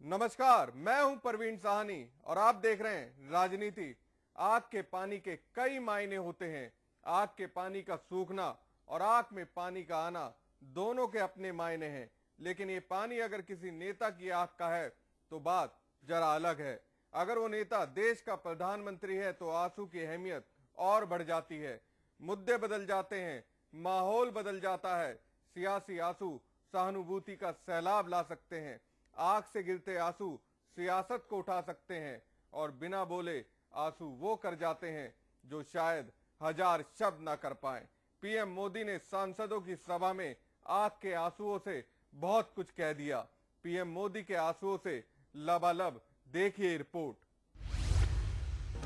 नमस्कार, मैं हूँ प्रवीण साहनी और आप देख रहे हैं राजनीति। आग के पानी के कई मायने होते हैं। आग के पानी का सूखना और आग में पानी का आना दोनों के अपने मायने हैं। लेकिन ये पानी अगर किसी नेता की आग का है तो बात जरा अलग है। अगर वो नेता देश का प्रधानमंत्री है तो आँसू की अहमियत और बढ़ जाती है। मुद्दे बदल जाते हैं, माहौल बदल जाता है। सियासी आँसू सहानुभूति का सैलाब ला सकते हैं। आग से गिरते आँसू सियासत को उठा सकते हैं और बिना बोले आँसू वो कर जाते हैं जो शायद हज़ार शब्द ना कर पाए। पीएम मोदी ने सांसदों की सभा में आग के आंसुओं से बहुत कुछ कह दिया। पीएम मोदी के आंसुओं से लबालब। देखिए रिपोर्ट।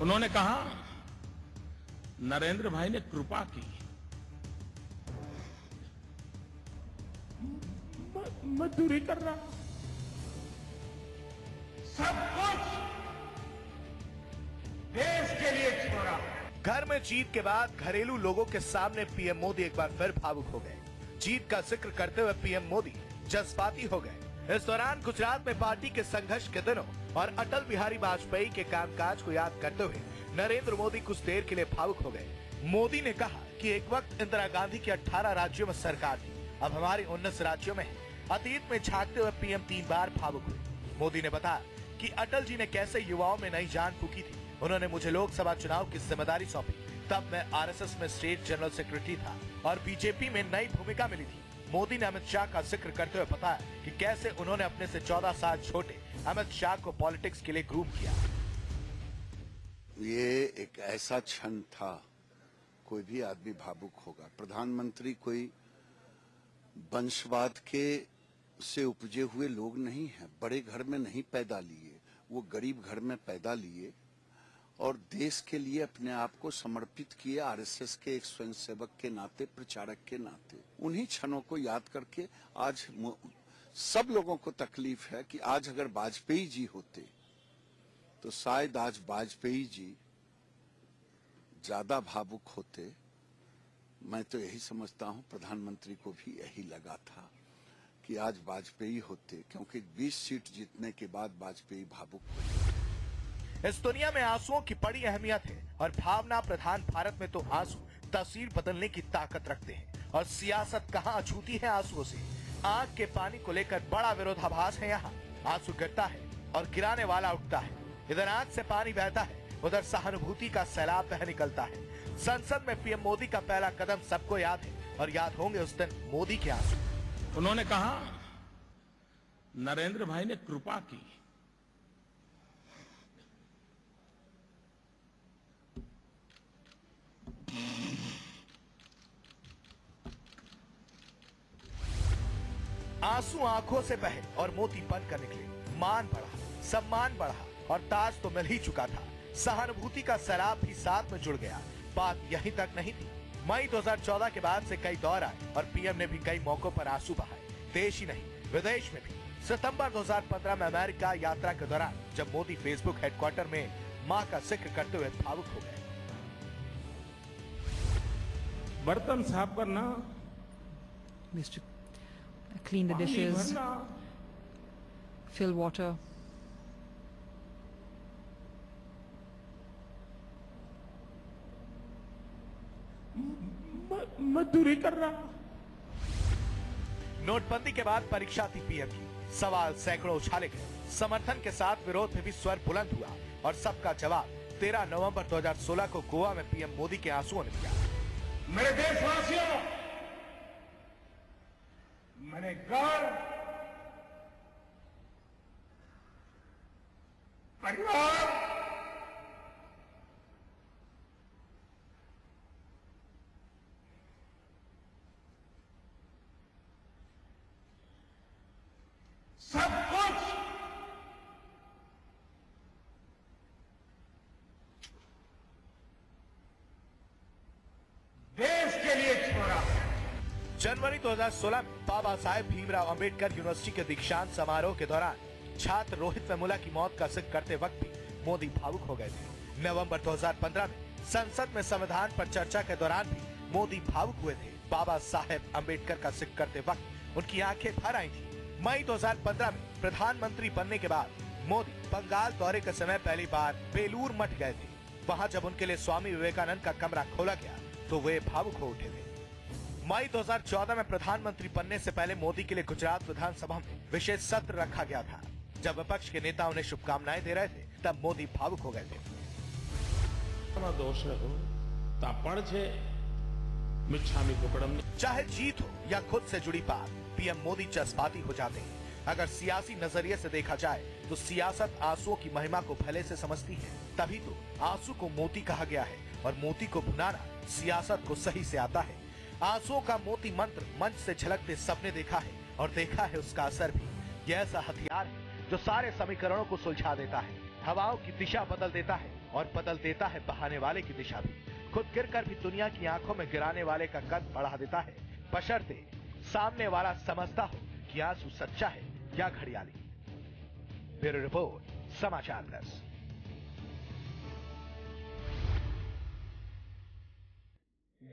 उन्होंने कहा, नरेंद्र भाई ने कृपा की। मजदूरी कर रहा। सब कुछ देश के लिए छोड़ा। घर में जीत के बाद घरेलू लोगों के सामने पीएम मोदी एक बार फिर भावुक हो गए। जीत का ज़िक्र करते हुए पीएम मोदी जज्बाती हो गए। इस दौरान गुजरात में पार्टी के संघर्ष के दिनों और अटल बिहारी वाजपेयी के कामकाज को याद करते हुए नरेंद्र मोदी कुछ देर के लिए भावुक हो गए। मोदी ने कहा कि एक वक्त इंदिरा गांधी की 18 राज्यों में सरकार थी, अब हमारी 19 राज्यों में अतीत में झांकते हुए पीएम तीन बार भावुक हुए। मोदी ने बताया कि अटल जी ने कैसे युवाओं में नई जान फूकी थी। उन्होंने मुझे लोकसभा चुनाव की ज़िम्मेदारी सौंपी। तब मैं आरएसएस में स्टेट जनरल सेक्रेटरी था और बीजेपी में नई भूमिका मिली थी। मोदी ने अमित शाह का ज़िक्र करते हुए बताया कि कैसे उन्होंने अपने से 14 साल छोटे अमित शाह को पॉलिटिक्स के लिए ग्रूम किया। ये एक ऐसा क्षण था, कोई भी आदमी भावुक होगा। प्रधानमंत्री कोई वंशवाद के से उपजे हुए लोग नहीं हैं, बड़े घर में नहीं पैदा लिए। वो गरीब घर में पैदा लिए और देश के लिए अपने आप को समर्पित किए आरएसएस के एक स्वयंसेवक के नाते, प्रचारक के नाते। उन्हीं क्षणों को याद करके आज सब लोगों को तकलीफ़ है कि आज अगर वाजपेयी जी होते तो शायद आज वाजपेयी जी ज़्यादा भावुक होते। मैं तो यही समझता हूँ, प्रधानमंत्री को भी यही लगा था। कि आज वाजपेयी होते, क्योंकि 20 सीट जीतने के बाद वाजपेयी भावुक इस दुनिया में आंसुओं की बड़ी अहमियत है, और भावना प्रधान भारत में तो आँसू तस्वीर बदलने की ताकत रखते हैं। और सियासत कहाँ अछूती है आंसुओं से? आग के पानी को लेकर बड़ा विरोधाभास है यहाँ। आँसू गिरता है और गिराने वाला उठता है। इधर आग से पानी बहता है, उधर सहानुभूति का सैलाब बह निकलता है। संसद में पीएम मोदी का पहला कदम सबको याद है, और याद होंगे उस दिन मोदी के आँसू। उन्होंने कहा, नरेंद्र भाई ने कृपा की। आँसू आँखों से बहे और मोती बन कर निकले। मान बढ़ा, सम्मान बढ़ा और ताज तो मिल ही चुका था। सहानुभूति का शराब भी साथ में जुड़ गया। बात यहीं तक नहीं थी। मई 2014 के बाद से कई दौर आए और पीएम ने भी कई मौकों पर आँसू बहाए। देश ही नहीं विदेश में भी। सितंबर 2015 में अमेरिका यात्रा के दौरान जब मोदी फेसबुक हेडक्वार्टर में माँ का ज़िक्र करते हुए भावुक हो गए। बर्तन साफ़ करना। Clean the पानी dishes, fill water. म- मजदूरी कर रहा। नोटबंदी के बाद परीक्षा थी पीएम की। सवाल सैकड़ों उछाले गए। समर्थन के साथ विरोध में भी स्वर बुलंद हुआ और सबका जवाब 13 नवंबर 2016 को गोवा में पीएम मोदी के आंसुओं ने दिया। मेरे देशवासियों मैंने घर परिवार जनवरी 2016 में बाबा साहेब भीमराव अंबेडकर यूनिवर्सिटी के दीक्षांत समारोह के दौरान छात्र रोहित वेमुला की मौत का ज़िक्र करते वक्त भी मोदी भावुक हो गए थे। नवंबर 2015 में संसद में संविधान पर चर्चा के दौरान भी मोदी भावुक हुए थे। बाबा साहेब अंबेडकर का ज़िक्र करते वक्त उनकी आँखें भर आई थी। मई 2015 में प्रधानमंत्री बनने के बाद मोदी बंगाल दौरे के समय पहली बार बेलूर मठ गए थे। वहाँ जब उनके लिए स्वामी विवेकानंद का कमरा खोला गया तो वे भावुक हो उठे थे। मई 2014 में प्रधानमंत्री बनने से पहले मोदी के लिए गुजरात विधानसभा में विशेष सत्र रखा गया था। जब विपक्ष के नेता उन्हें शुभकामनाएँ दे रहे थे तब मोदी भावुक हो गए थे। चाहे जीत हो या खुद से जुड़ी बात पीएम मोदी जज्बाती हो जाते हैं। अगर सियासी नज़रिए से देखा जाए तो सियासत आंसुओं की महिमा को भले से समझती है तभी तो आँसू को मोती कहा गया है और मोती को भुनाना सियासत को सही से आता है। आंसुओं का मोती मंत्र मंच से झलकते सबने देखा है और देखा है उसका असर भी। यह ऐसा हथियार है जो सारे समीकरणों को सुलझा देता है, हवाओं की दिशा बदल देता है और बदल देता है बहाने वाले की दिशा भी। खुद गिर कर भी दुनिया की आँखों में गिराने वाले का कद बढ़ा देता है। बशर्ते सामने वाला समझता हो कि आँसू सच्चा है या घड़ियाली। ब्यूरो रिपोर्ट, समाचार दस।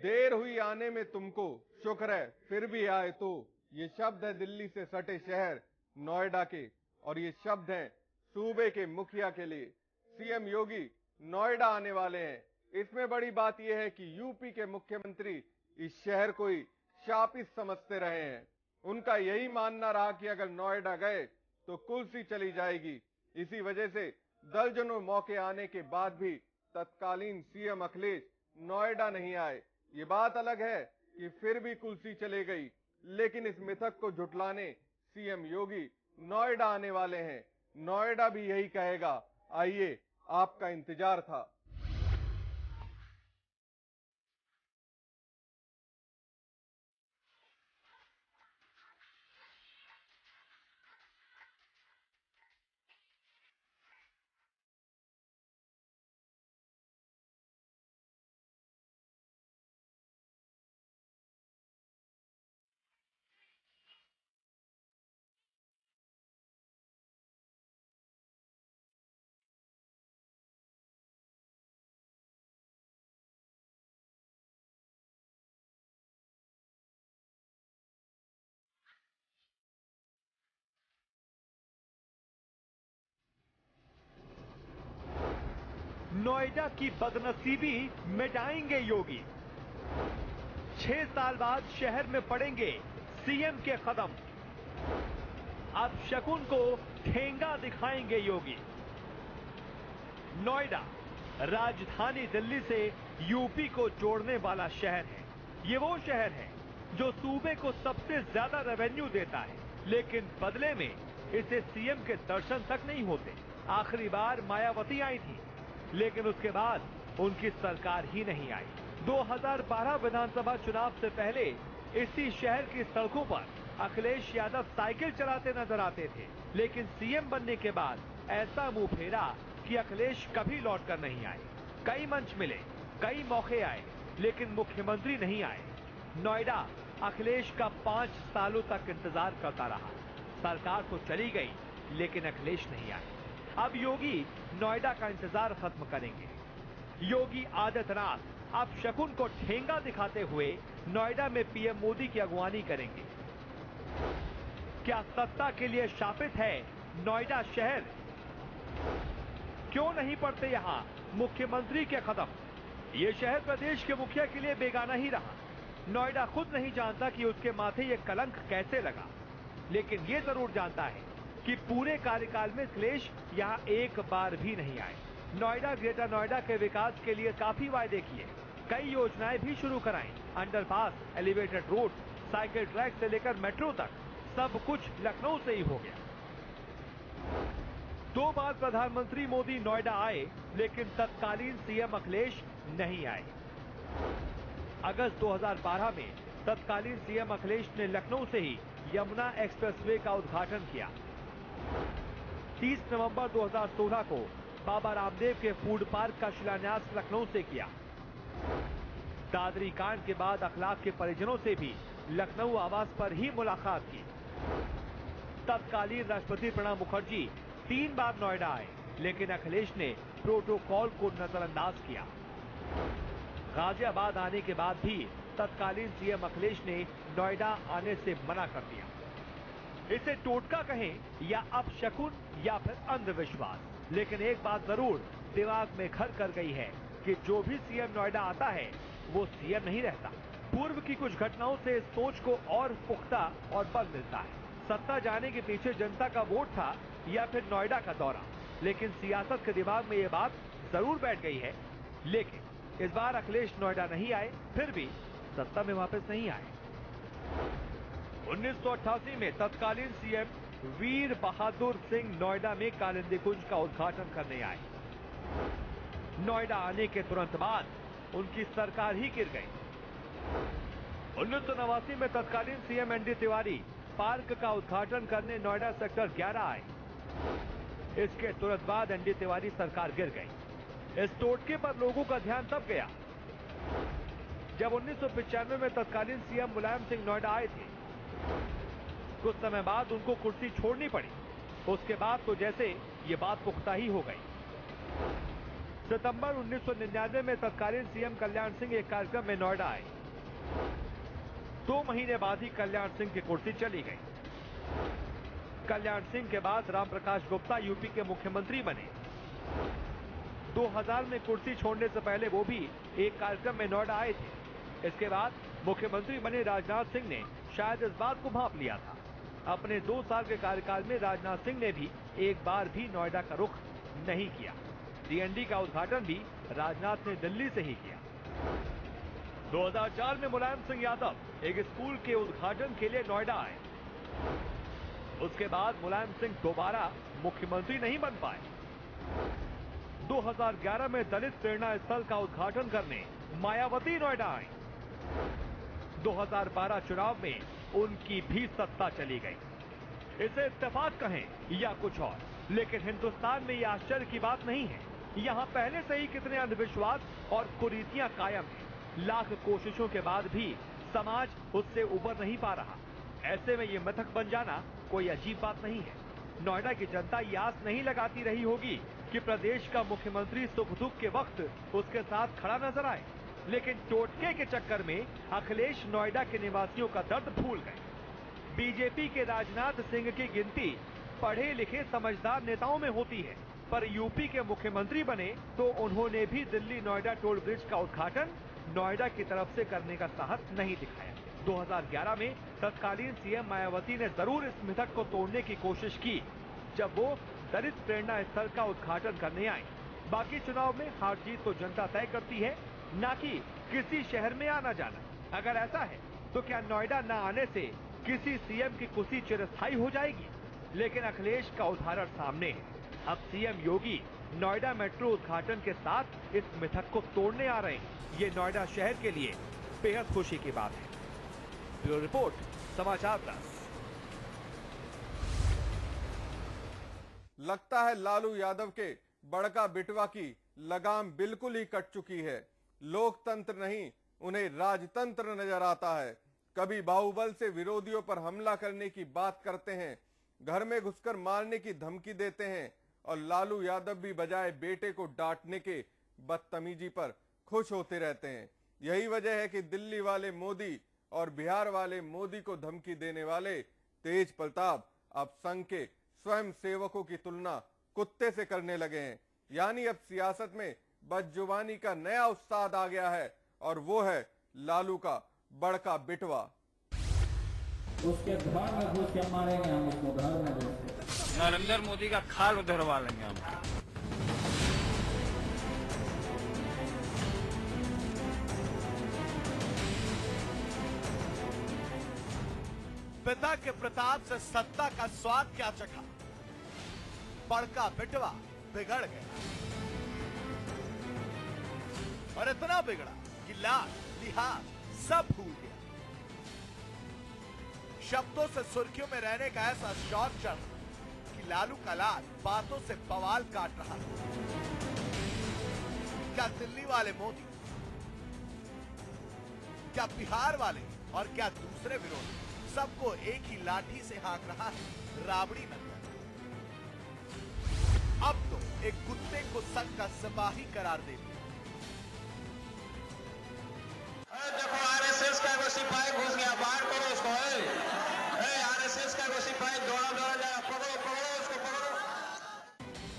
देर हुई आने में तुमको, शुक्र है, फिर भी आए तो। ये शब्द है दिल्ली से सटे शहर, नोएडा के, और ये शब्द हैं सूबे के मुखिया के लिए। सीएम योगी नोएडा आने वाले हैं। इसमें बड़ी बात यह है कि यूपी के मुख्यमंत्री इस शहर को ही शापित समझते रहे हैं। उनका यही मानना रहा कि अगर नोएडा गए तो कुर्सी चली जाएगी। इसी वजह से दर्जनों मौके आने के बाद भी तत्कालीन सीएम अखिलेश नोएडा नहीं आए। ये बात अलग है कि फिर भी कुलसी चले गई, लेकिन इस मिथक को झुटलाने सीएम योगी नोएडा आने वाले हैं। नोएडा भी यही कहेगा, आइए, आपका इंतज़ार था। नोएडा की बदनसीबी मिटाएँगे योगी। छह साल बाद शहर में पड़ेंगे सीएम के कदम। अब शकुन को ठेंगा दिखाएँगे योगी। नोएडा, राजधानी दिल्ली से यूपी को जोड़ने वाला शहर है। ये वो शहर है जो सूबे को सबसे ज़्यादा रेवेन्यू देता है, लेकिन बदले में इसे सीएम के दर्शन तक नहीं होते। आखिरी बार मायावती आई थी। लेकिन उसके बाद उनकी सरकार ही नहीं आई। 2012 विधानसभा चुनाव से पहले इसी शहर की सड़कों पर अखिलेश यादव साइकिल चलाते नज़र आते थे। लेकिन सीएम बनने के बाद ऐसा मुँह फेरा कि अखिलेश कभी लौट कर नहीं आए। कई मंच मिले, कई मौके आए, लेकिन मुख्यमंत्री नहीं आए। नोएडा अखिलेश का पाँच सालों तक इंतज़ार करता रहा। सरकार तो चली गई, लेकिन अखिलेश नहीं आए। अब योगी नोएडा का इंतज़ार खत्म करेंगे। योगी आदित्यनाथ अब शकुन को ठेंगा दिखाते हुए नोएडा में पीएम मोदी की अगुवानी करेंगे। क्या सत्ता के लिए शापित है नोएडा शहर? क्यों नहीं पड़ते यहाँ मुख्यमंत्री के कदम? ये शहर प्रदेश के मुखिया के लिए बेगाना ही रहा। नोएडा खुद नहीं जानता कि उसके माथे ये कलंक कैसे लगा। लेकिन ये ज़रूर जानता है कि पूरे कार्यकाल में क्लेश यहाँ एक बार भी नहीं आए। नोएडा, ग्रेटर नोएडा के विकास के लिए काफ़ी वायदे किए। कई योजनाएँ भी शुरू कराई। Underpass, elevated road, cycle track से लेकर मेट्रो तक, सब कुछ लखनऊ से ही हो गया। दो बार प्रधानमंत्री मोदी नोएडा आए, लेकिन तत्कालीन सीएम अखिलेश नहीं आए। अगस्त 2012 में तत्कालीन सीएम अखिलेश ने लखनऊ से ही यमुना एक्सप्रेसवे का उद्घाटन किया। 30 नवंबर 2016 को बाबा रामदेव के फ़ूड पार्क का शिलान्यास लखनऊ से किया। दादरी कांड के बाद अखलाक के परिजनों से भी लखनऊ आवास पर ही मुलाकात की। तत्कालीन राष्ट्रपति प्रणब मुखर्जी तीन बार नोएडा आए, लेकिन अखिलेश ने प्रोटोकॉल को नजरअंदाज किया। गाजियाबाद आने के बाद भी तत्कालीन सीएम अखिलेश ने नोएडा आने से मना कर दिया। इसे टोटका कहें या अपशकुन या फिर अंधविश्वास। लेकिन एक बात ज़रूर दिमाग में घर कर गई है कि जो भी सीएम नोएडा आता है, वो सीएम नहीं रहता। पूर्व की कुछ घटनाओं से इस सोच को और पुख्ता और बल मिलता है। सत्ता जाने के पीछे जनता का वोट था या फिर नोएडा का दौरा। लेकिन सियासत के दिमाग में ये बात ज़रूर बैठ गई है। लेकिन इस बार अखिलेश नोएडा नहीं आए, फिर भी सत्ता में वापस नहीं आए। 1988 में तत्कालीन सीएम वीर बहादुर सिंह नोएडा में कालिंदी कुंज का उद्घाटन करने आए। नोएडा आने के तुरंत बाद उनकी सरकार ही गिर गई। उन्नीस में तत्कालीन सीएम एनडी तिवारी पार्क का उद्घाटन करने नोएडा सेक्टर 11 आए। इसके तुरंत बाद एनडी तिवारी सरकार गिर गई। इस टोटके पर लोगों का ध्यान तब गया। जब उन्नीस में तत्कालीन सीएम मुलायम सिंह नोएडा आए थे कुछ समय बाद उनको कुर्सी छोड़नी पड़ी। उसके बाद तो जैसे ये बात पुख्ता ही हो गई। सितंबर 1999 में तत्कालीन सीएम कल्याण सिंह एक कार्यक्रम में नोएडा आए। दो महीने बाद ही कल्याण सिंह की कुर्सी चली गई। कल्याण सिंह के बाद रामप्रकाश गुप्ता यूपी के मुख्यमंत्री बने। 2000 में कुर्सी छोड़ने से पहले वो भी एक कार्यक्रम में नोएडा आए थे। इसके बाद मुख्यमंत्री बने राजनाथ सिंह ने। शायद इस बात को भाप लिया था। अपने दो साल के कार्यकाल में राजनाथ सिंह ने भी एक बार भी नोएडा का रुख नहीं किया। डीएनडी का उद्घाटन भी राजनाथ ने दिल्ली से ही किया। 2004 में मुलायम सिंह यादव एक स्कूल के उद्घाटन के लिए नोएडा आए। उसके बाद मुलायम सिंह दोबारा मुख्यमंत्री नहीं बन पाए। 2011 में दलित प्रेरणा स्थल का उद्घाटन करने मायावती नोएडा आई। 2012 चुनाव में उनकी भी सत्ता चली गई। इसे इत्तेफाक कहें या कुछ और, लेकिन हिंदुस्तान में यह आश्चर्य की बात नहीं है। यहाँ पहले से ही कितने अंधविश्वास और कुरीतियाँ कायम हैं। लाख कोशिशों के बाद भी समाज उससे उबर नहीं पा रहा। ऐसे में ये मथक बन जाना कोई अजीब बात नहीं है। नोएडा की जनता ये आस नहीं लगाती रही होगी कि प्रदेश का मुख्यमंत्री सुख दुख के वक्त उसके साथ खड़ा नज़र आए। लेकिन टोटके के चक्कर में अखिलेश नोएडा के निवासियों का दर्द भूल गए। बीजेपी के राजनाथ सिंह की गिनती पढ़े लिखे समझदार नेताओं में होती है, पर यूपी के मुख्यमंत्री बने तो उन्होंने भी दिल्ली नोएडा टोल ब्रिज का उद्घाटन नोएडा की तरफ़ से करने का साहस नहीं दिखाया। 2011 में तत्कालीन सीएम मायावती ने ज़रूर इस मिथक को तोड़ने की कोशिश की, जब वो दलित प्रेरणा स्थल का उद्घाटन करने आए। बाकी चुनाव में हार जीत तो जनता तय करती है न कि किसी शहर में आना जाना। अगर ऐसा है तो क्या नोएडा न आने से किसी सीएम की कुर्सी चिरस्थायी हो जाएगी? लेकिन अखिलेश का उदाहरण सामने है। अब सीएम योगी नोएडा मेट्रो उद्घाटन के साथ इस मिथक को तोड़ने आ रहे हैं। ये नोएडा शहर के लिए बेहद खुशी की बात है। ब्यूरो रिपोर्ट, समाचार प्लस लगता है लालू यादव के बड़का बिटवा की लगाम बिल्कुल ही कट चुकी है। लोकतंत्र नहीं, उन्हें राजतंत्र नज़र आता है। कभी बाहुबल से विरोधियों पर हमला करने की बात करते हैं, घर में घुसकर मारने की धमकी देते हैं, और लालू यादव भी बजाय बेटे को डांटने के बदतमीजी पर खुश होते रहते हैं। यही वजह है कि दिल्ली वाले मोदी और बिहार वाले मोदी को धमकी देने वाले तेज प्रताप अब संघ के स्वयं सेवकों की तुलना कुत्ते से करने लगे हैं। यानी अब सियासत में बदजुबानी का नया उस्ताद आ गया है और वो है लालू का बड़का बिटवा। उसके घर में घुस के मारेंगे हम उसको घर में घुस नरेंद्र मोदी का खाल उधरवा लेंगे हम। पिता के प्रताप से सत्ता का स्वाद क्या चखा? बड़का बिटवा बिगड़ गया। और इतना बिगड़ा कि लाल लिहाज सब भूल गया। शब्दों से सुर्खियों में रहने का ऐसा शौक चढ़ कि लालू का लाल बातों से बवाल काट रहा था। क्या दिल्ली वाले मोदी, क्या बिहार वाले और क्या दूसरे विरोधी सबको एक ही लाठी से हाँक रहा है राबड़ी नगर अब तो एक कुत्ते को संघ का सिपाही करार दे दिया। देखो आरएसएस का एगो सिपाही घुस गया बाहर करो उसको आरएसएस का एगो सिपाही दौड़ा दौड़ा पकड़ो पकड़ो उसको पकड़ो।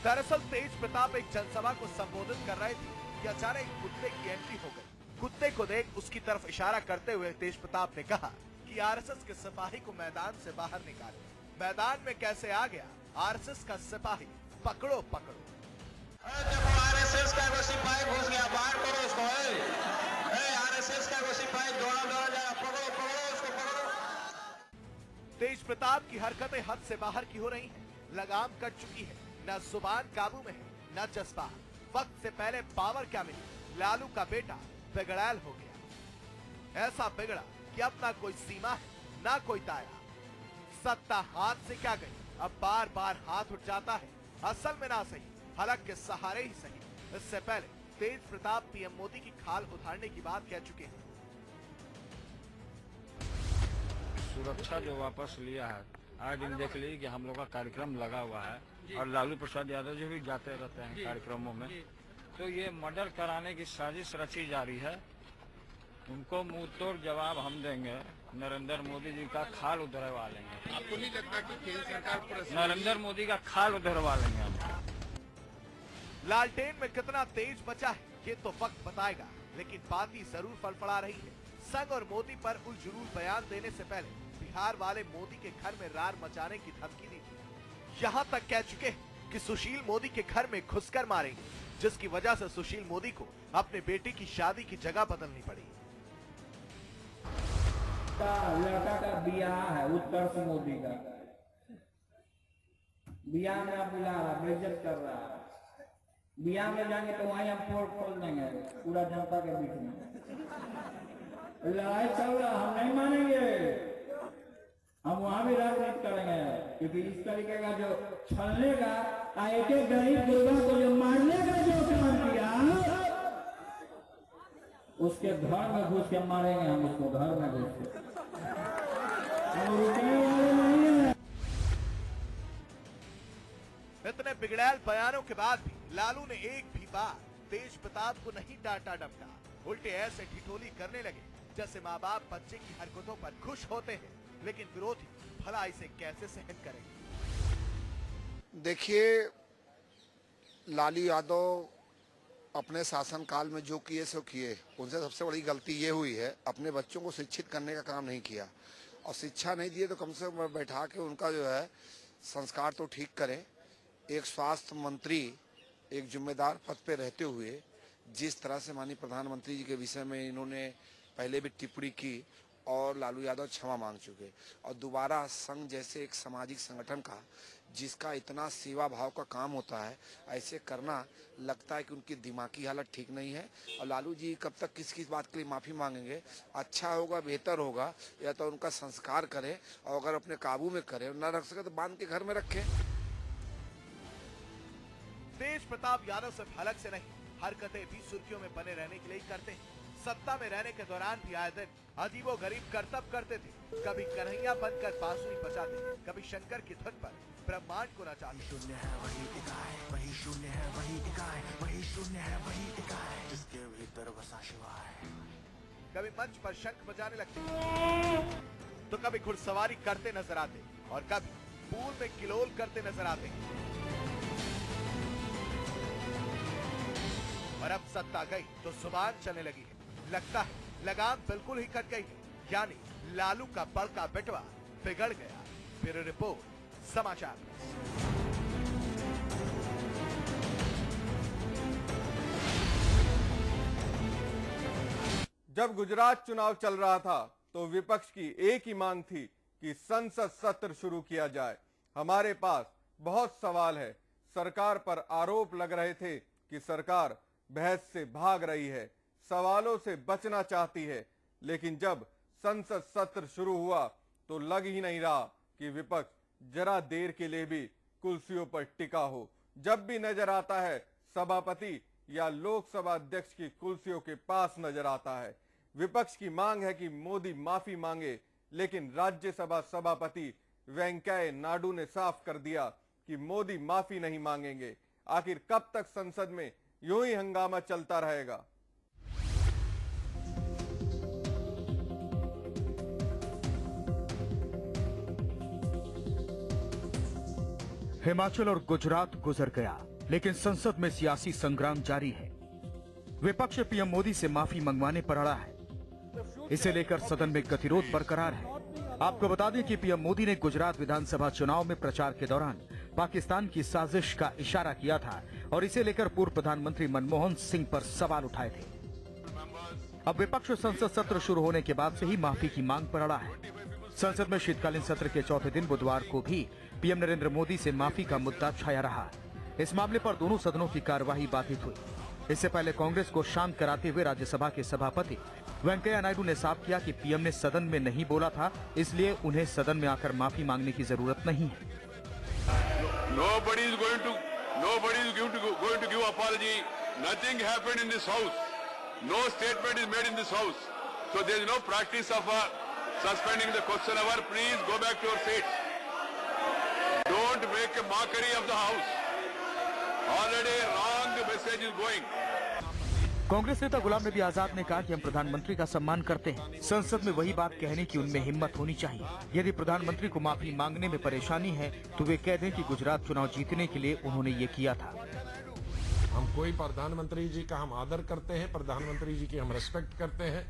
दरअसल तेज प्रताप एक जनसभा को संबोधित कर रहे थे कि अचानक कुत्ते की एंट्री हो गई। कुत्ते को देख उसकी तरफ़ इशारा करते हुए तेज प्रताप ने कहा कि आरएसएस के सिपाही को मैदान से बाहर निकाले। मैदान में कैसे आ गया? आरएसएस का सिपाही पकड़ो पकड़ो। देखो आरएसएस का सिपाही घुस गया बाहर करो उसको तेज प्रताप की हरकतें हद से बाहर की हो रही हैं लगाम कट चुकी है न ज़ुबान काबू में है न जज्बा वक्त से पहले पावर क्या मिली लालू का बेटा बिगड़ैल हो गया ऐसा बिगड़ा कि अब ना कोई सीमा है ना कोई दायरा सत्ता हाथ से क्या गई अब बार बार हाथ उठ जाता है असल में ना सही हलक के सहारे ही सही इससे पहले तेज प्रताप पीएम मोदी की खाल उतारने की बात कह चुके हैं। सुरक्षा जो वापस लिया है आज दिन देख ली कि हम लोग का कार्यक्रम लगा हुआ है और लालू प्रसाद यादव जी भी जाते रहते हैं कार्यक्रमों में। तो ये मर्डर कराने की साजिश रची जा रही है। उनको मुँह तोड़ जवाब हम देंगे। नरेंद्र मोदी जी का खाल उधरवा लेंगे। आपको नहीं लगता कि केंद्र सरकार नरेंद्र मोदी का खाल उधरवा लेंगे हम। लालटेन में कितना तेज बचा है, ये तो वक्त बताएगा, लेकिन बाती ज़रूर फड़फड़ा रही है। संग और मोदी पर उलझुल बयान देने से पहले बिहार वाले मोदी के घर में रार मचाने की धमकी दी थी। यहाँ तक कह चुके हैं कि सुशील मोदी के घर में घुसकर मारेंगे, जिसकी वजह से सुशील मोदी को अपने बेटे की शादी की जगह बदलनी पड़ी। लड़का का बियाह है, उत्तर से मोदी का। बियाह में आप बुला रहा, बेइज्जत कर रहा। है बियाह में जाएँगे तो वहीं हम पोल खोल देंगे, पूरा जनता के बीच में। लड़ाई चल रहा हम नहीं मानेंगे। हम वहाँ भी राजनीति करेंगे, क्योंकि इस तरीके का जो छलने का, आ, एक एक गरीब दुर्गा को जो मारने का जो काम किया, उसके घर में घुस के मारेंगे, हम उसको घर में घुस के। हम रुकने वाले नहीं। इतने बिगड़ैल बयानों के बाद भी लालू ने एक भी बार तेज प्रताप को नहीं डांटा डपटा उल्टे ऐसे ठिठोली करने लगे, जैसे माँ बाप बच्चे की हरकतों पर खुश होते हैं, लेकिन विरोधी भला इसे कैसे सहन करेंगे देखिए, लालू यादव अपने शासनकाल में जो किए सो किए। उनसे सबसे बड़ी गलती ये हुई है, अपने बच्चों को शिक्षित करने का काम नहीं किया। और शिक्षा नहीं दिए तो कम से कम बैठा के उनका जो है, संस्कार तो ठीक करें। एक स्वास्थ्य मंत्री एक जिम्मेदार पद पे रहते हुए जिस तरह से माननीय प्रधानमंत्री जी के विषय में इन्होंने पहले भी टिप्पणी की और लालू यादव क्षमा मांग चुके और दोबारा संघ जैसे एक सामाजिक संगठन का, जिसका इतना सेवा भाव का काम होता है, ऐसे करना लगता है कि उनकी दिमागी हालत ठीक नहीं है। और लालू जी कब तक किस किस बात के लिए माफ़ी मांगेंगे? अच्छा होगा, बेहतर होगा, या तो उनका संस्कार करें और अगर अपने काबू में करें, ना रख सके तो बाँध के घर में रखें। तेज प्रताप यादव सिर्फ़ हलक से नहीं हरकतें भी सुर्खियों में बने रहने के लिए करते हैं। सत्ता में रहने के दौरान भी आए दिन अजीबो गरीब करतब करते थे। कभी कन्हैया बनकर बांसुरी बजाते कभी शंकर की धुन पर ब्रह्मांड को नचाते शून्य है वही इकाई वही शून्य है वही इकाई वही शून्य है वही इकाई जिसके भीतर बसा शिवा है कभी मंच पर शंख बजाने लगते तो कभी घुड़सवारी करते नज़र आते और कभी पूल में किलोल करते नज़र आते और अब सत्ता गई तो ज़ुबान चलने लगी। है लगता है, लगाम बिल्कुल ही कट गई। है यानी लालू का बड़का बेटवा बिगड़ गया। फिर रिपोर्ट, समाचार। जब गुजरात चुनाव चल रहा था तो विपक्ष की एक ही मांग थी कि संसद सत्र शुरू किया जाए। हमारे पास बहुत सवाल है। सरकार पर आरोप लग रहे थे कि सरकार बहस से भाग रही है, सवालों से बचना चाहती है, लेकिन जब संसद सत्र शुरू हुआ तो लग ही नहीं रहा कि विपक्ष जरा देर के लिए भी कुर्सियों पर टिका हो। जब भी नज़र आता है, सभापति या लोकसभा अध्यक्ष की कुर्सियों के पास नज़र आता है। विपक्ष की मांग है कि मोदी माफ़ी मांगे, लेकिन राज्यसभा सभापति वेंकैया नायडू ने साफ़ कर दिया कि मोदी माफ़ी नहीं मांगेंगे। आखिर कब तक संसद में यूँ ही हंगामा चलता रहेगा। हिमाचल और गुजरात गुजर गया, लेकिन संसद में सियासी संग्राम जारी है। विपक्ष पीएम मोदी से माफ़ी मंगवाने पर अड़ा है। इसे लेकर सदन में गतिरोध बरकरार है। आपको बता दें कि पीएम मोदी ने गुजरात विधानसभा चुनाव में प्रचार के दौरान पाकिस्तान की साजिश का इशारा किया था और इसे लेकर पूर्व प्रधानमंत्री मनमोहन सिंह पर सवाल उठाए थे। अब विपक्ष संसद सत्र शुरू होने के बाद से ही माफ़ी की मांग पर अड़ा है। संसद में शीतकालीन सत्र के चौथे दिन बुधवार को भी पीएम नरेंद्र मोदी से माफ़ी का मुद्दा छाया रहा। इस मामले पर दोनों सदनों की कार्यवाही बाधित हुई। इससे पहले कांग्रेस को शांत कराते हुए राज्यसभा के सभापति वेंकैया नायडू ने साफ़ किया कि पीएम ने सदन में नहीं बोला था, इसलिए उन्हें सदन में आकर माफ़ी मांगने की ज़रूरत नहीं है। Nobody is going to, nobody is going to, going to give apology. Nothing happened in this house. No statement is made in this house. So there is no practice of uh, suspending the question hour. Please go back to your seats. Don't make a mockery of the house. Already wrong message is going. Congress नेता गुलाम नबी आज़ाद ने कहा कि हम प्रधानमंत्री का सम्मान करते हैं। संसद में वही बात कहने की उनमें हिम्मत होनी चाहिए। यदि प्रधानमंत्री को माफ़ी मांगने में परेशानी है तो वे कह दें कि गुजरात चुनाव जीतने के लिए उन्होंने ये किया था। हम कोई प्रधानमंत्री जी का हम आदर करते हैं, प्रधानमंत्री जी की हम रेस्पेक्ट करते हैं।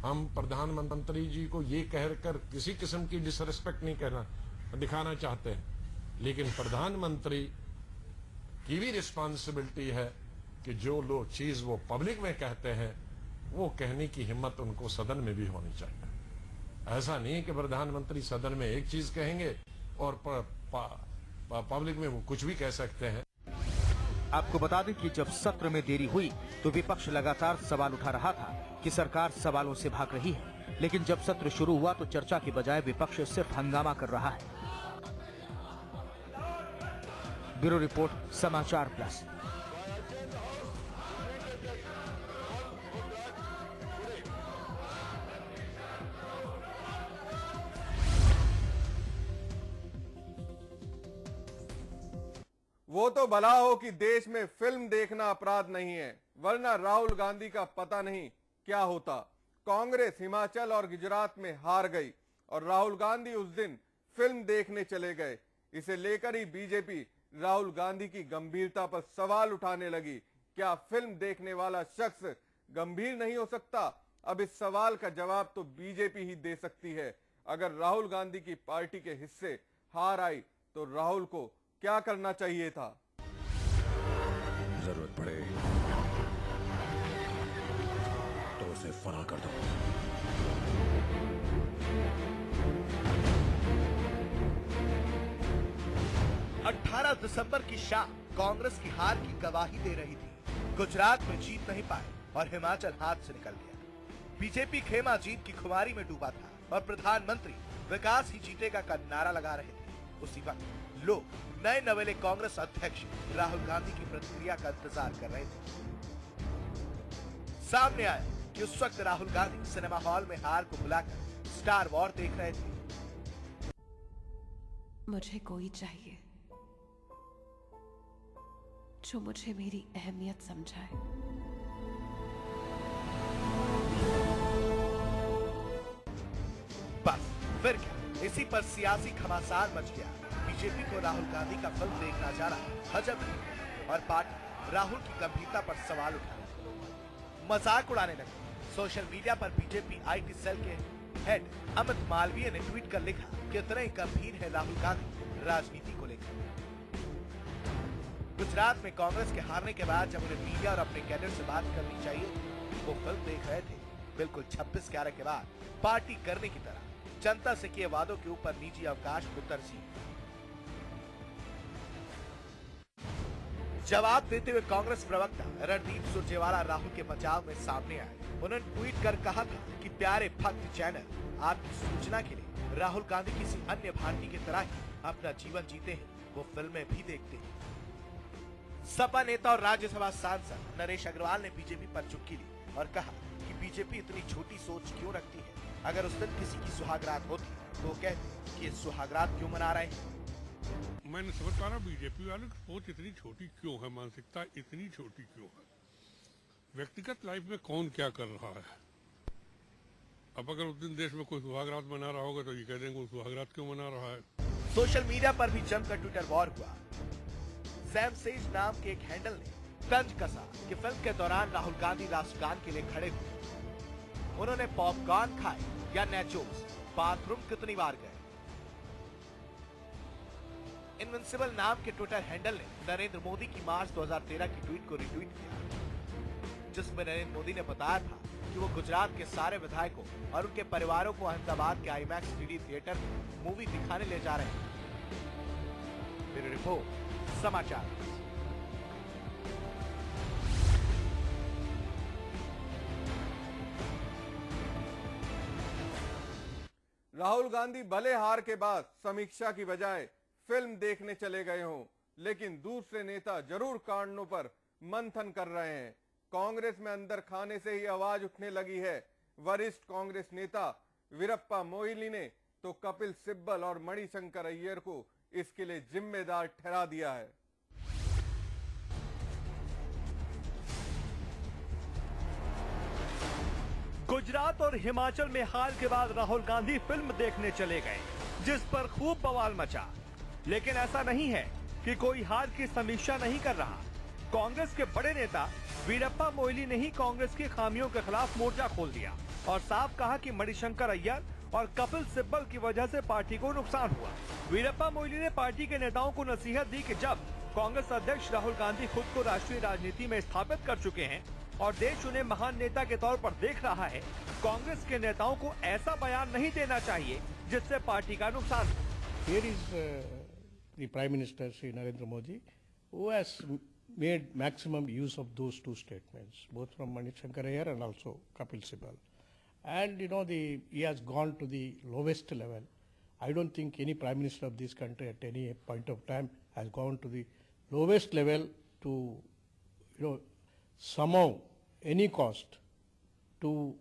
हम प्रधानमंत्री जी को ये कहकर किसी किस्म की डिसरेस्पेक्ट नहीं करना, दिखाना चाहते हैं। लेकिन प्रधानमंत्री की भी रिस्पॉन्सिबिलिटी है कि जो लोग चीज़ वो पब्लिक में कहते हैं, वो कहने की हिम्मत उनको सदन में भी होनी चाहिए। ऐसा नहीं है कि प्रधानमंत्री सदन में एक चीज़ कहेंगे और पब्लिक में वो कुछ भी कह सकते हैं। आपको बता दें कि जब सत्र में देरी हुई तो विपक्ष लगातार सवाल उठा रहा था कि सरकार सवालों से भाग रही है। लेकिन जब सत्र शुरू हुआ तो चर्चा के बजाय विपक्ष सिर्फ़ हंगामा कर रहा है। Bureau report, Samachar plus. वो तो भला हो कि देश में फ़िल्म देखना अपराध नहीं है, वरना राहुल गांधी का पता नहीं क्या होता। कांग्रेस हिमाचल और गुजरात में हार गई और राहुल गांधी उस दिन फ़िल्म देखने चले गए। इसे लेकर ही बीजेपी राहुल गांधी की गंभीरता पर सवाल उठाने लगी। क्या फ़िल्म देखने वाला शख्स गंभीर नहीं हो सकता? अब इस सवाल का जवाब तो बीजेपी ही दे सकती है। अगर राहुल गांधी की पार्टी के हिस्से हार आई तो राहुल को क्या करना चाहिए था? ज़रूरत पड़े तो उसे फना कर दो। 18 दिसंबर की शाम कांग्रेस की हार की गवाही दे रही थी। गुजरात में जीत नहीं पाए और हिमाचल हाथ से निकल गया। बीजेपी खेमा जीत की खुमारी में डूबा था और प्रधानमंत्री विकास ही जीतेगा का नारा लगा रहे थे। उसी वक्त लोग नए नवेले कांग्रेस अध्यक्ष राहुल गांधी की प्रतिक्रिया का इंतज़ार कर रहे थे। सामने आया कि उस वक्त राहुल गांधी सिनेमा हॉल में हार को बुलाकर स्टार वॉर देख रहे थे। मुझे कोई चाहिए जो मुझे मेरी अहमियत समझाए। बस फिर क्या? इसी पर सियासी घमासान मच गया। बीजेपी को राहुल गांधी का फ़िल्म देखना जाना हजम नहीं और पार्टी राहुल की गंभीरता पर सवाल उठा मज़ाक उड़ाने लगे। सोशल मीडिया पर बीजेपी आईटी सेल के हेड अमित मालवीय ने ट्वीट कर लिखा कितने गंभीर है राहुल गांधी, राजनीति को लेकर। गुजरात में कांग्रेस के हारने के बाद जब उन्हें मीडिया और अपने कैडर से बात करनी चाहिए, वो फ़िल्म देख रहे थे। बिल्कुल 26 ग्यारह के बाद पार्टी करने की तरह। जनता से किए वादों के ऊपर निजी अवकाश को तरजीह। जवाब देते हुए कांग्रेस प्रवक्ता रणदीप सुरजेवाला राहुल के बचाव में सामने आए। उन्होंने ट्वीट कर कहा था कि प्यारे भक्त चैनल, आपकी सूचना के लिए राहुल गांधी किसी अन्य भारतीय की तरह ही अपना जीवन जीते हैं, वो फ़िल्में भी देखते हैं। सपा नेता और राज्यसभा सांसद नरेश अग्रवाल ने बीजेपी पर चुटकी ली और कहा कि बीजेपी इतनी छोटी सोच क्यों रखती है? अगर उस दिन किसी की सुहागरात होती तो कहते कि सुहागरात क्यों मना रहे हैं? मैं नहीं समझ पा रहा बीजेपी वालों की सोच इतनी छोटी क्यों है मानसिकता इतनी छोटी क्यों है? व्यक्तिगत लाइफ में कौन क्या कर रहा है? अब अगर उस दिन देश में कोई सुहागरात मना रहा होगा तो ये कह देंगे सुहागरात क्यों मना रहा है? सोशल मीडिया पर भी जमकर ट्विटर वॉर हुआ। सैम सेज नाम के एक हैंडल ने तंज कसा कि फ़िल्म के दौरान राहुल गांधी राष्ट्रगान के लिए खड़े हुए। उन्होंने पॉपकॉर्न खाए या नेचोस बाथरूम कितनी बार गए? इनविंसिबल नाम के ट्विटर हैंडल ने नरेंद्र मोदी की मार्च 2013 की ट्वीट को रिट्वीट किया। जिसमें नरेंद्र मोदी ने बताया था कि वो गुजरात के सारे विधायकों और उनके परिवारों को अहमदाबाद के आईमैक्स डी थिएटर में मूवी दिखाने ले जा रहे हैं। रिपोर्ट, समाचार। राहुल गांधी भले हार के बाद समीक्षा की बजाय फ़िल्म देखने चले गए हों, लेकिन दूसरे नेता ज़रूर कारणों पर मंथन कर रहे हैं। कांग्रेस में अंदर खाने से ही आवाज़ उठने लगी है। वरिष्ठ कांग्रेस नेता वीरप्पा मोइली ने तो कपिल सिब्बल और मणिशंकर अय्यर को इसके लिए जिम्मेदार ठहरा दिया है। गुजरात और हिमाचल में हार के बाद राहुल गांधी फ़िल्म देखने चले गए, जिस पर खूब बवाल मचा। लेकिन ऐसा नहीं है कि कोई हार की समीक्षा नहीं कर रहा। कांग्रेस के बड़े नेता वीरप्पा मोइली ने ही कांग्रेस की खामियों के खिलाफ मोर्चा खोल दिया और साफ़ कहा कि मणिशंकर अय्यर और कपिल सिब्बल की वजह से पार्टी को नुकसान हुआ। वीरप्पा मोइली ने पार्टी के नेताओं को नसीहत दी कि जब कांग्रेस अध्यक्ष राहुल गांधी खुद को राष्ट्रीय राजनीति में स्थापित कर चुके हैं और देश उन्हें महान नेता के तौर पर देख रहा है। कांग्रेस के नेताओं को ऐसा बयान नहीं देना चाहिए, जिससे पार्टी का नुकसान prime minister Shri Narendra Modi made maximum use of those two statements both from Manishankar Aiyar and also Kapil Sibal and you know the has gone to the lowest level I don't think any prime minister of this country at any point of time has gone to the lowest level to you know somehow, any cost to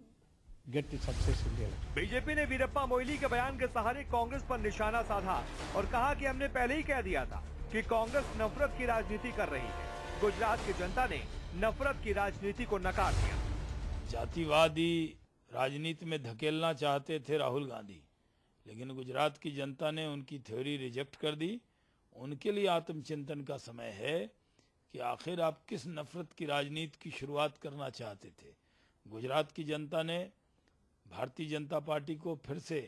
get the success in the election. BJP ने वीरप्पा मोइली के बयान के सहारे कांग्रेस पर निशाना साधा और कहा कि हमने पहले ही कह दिया था कि कांग्रेस नफरत की राजनीति कर रही है। गुजरात की जनता ने नफरत की राजनीति को नकार दिया। जातिवादी राजनीति में धकेलना चाहते थे राहुल गांधी लेकिन गुजरात की जनता ने उनकी थ्योरी रिजेक्ट कर दी। उनके लिए आत्मचिंतन का समय है। कि आखिर आप किस नफरत की राजनीति की शुरुआत करना चाहते थे? गुजरात की जनता ने भारतीय जनता पार्टी को फिर से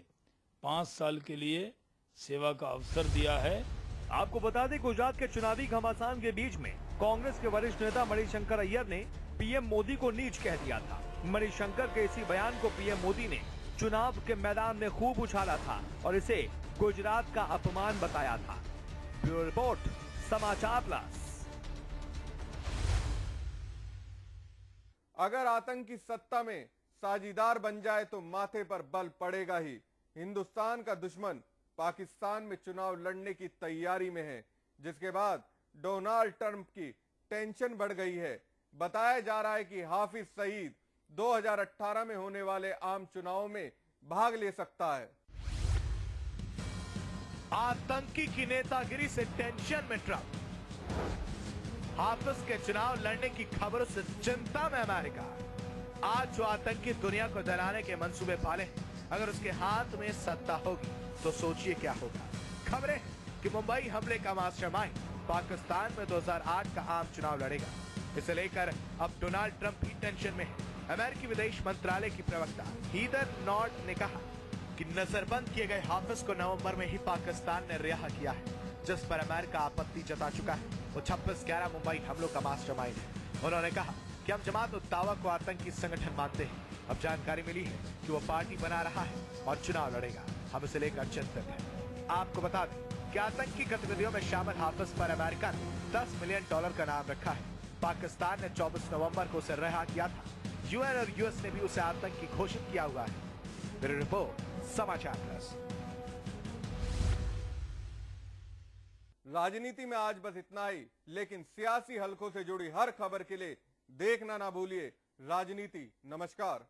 पाँच साल के लिए सेवा का अवसर दिया है। आपको बता दें, गुजरात के चुनावी घमासान के बीच में कांग्रेस के वरिष्ठ नेता मणिशंकर अय्यर ने पीएम मोदी को नीच कह दिया था। मणिशंकर के इसी बयान को पीएम मोदी ने चुनाव के मैदान में खूब उछाला था और इसे गुजरात का अपमान बताया था। Bureau report, Samachar plus. अगर आतंकी सत्ता में साझीदार बन जाए तो माथे पर बल पड़ेगा ही। हिंदुस्तान का दुश्मन पाकिस्तान में चुनाव लड़ने की तैयारी में है, जिसके बाद डोनाल्ड ट्रंप की टेंशन बढ़ गई है। बताया जा रहा है कि हाफिज सईद 2018 में होने वाले आम चुनाव में भाग ले सकता है। आतंकी की नेतागिरी से टेंशन में ट्रंप। हाफिज के चुनाव लड़ने की खबरों से चिंता में अमेरिका। आज जो आतंकी दुनिया को डराने के मंसूबे पाले, अगर उसके हाथ में सत्ता होगी तो सोचिए क्या होगा। खबरें कि मुंबई हमले का मास्टरमाइंड, पाकिस्तान में 2008 का आम चुनाव लड़ेगा। इसे लेकर अब डोनाल्ड ट्रंप भी टेंशन में है। अमेरिकी विदेश मंत्रालय की प्रवक्ता हीदर नॉर्ट ने कहा कि नजरबंद किए गए हाफिज को नवंबर में ही पाकिस्तान ने रिहा किया है। जिस पर अमेरिका आपत्ति जता चुका है, वो छब्बीस ग्यारह मुंबई हमलों का मास्टरमाइंड है। उन्होंने कहा कि हम जमात उत्तावा को आतंकी संगठन मानते हैं। अब जानकारी मिली है कि वो पार्टी बना रहा है और चुनाव लड़ेगा। हम इसे लेकर चिंतित है। आपको बता दें कि आतंकी गतिविधियों में शामिल हाफिज पर अमेरिका ने 10 मिलियन डॉलर का नाम रखा है। पाकिस्तान ने चौबीस नवंबर को उसे रिहा किया था। यूएन और यूएस ने भी उसे आतंकी घोषित किया हुआ है। Report, Samachar plus. राजनीति में आज बस इतना ही, लेकिन सियासी हलकों से जुड़ी हर खबर के लिए देखना ना भूलिए राजनीति नमस्कार।